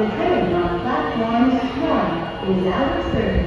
The train on platform 1 is out of service.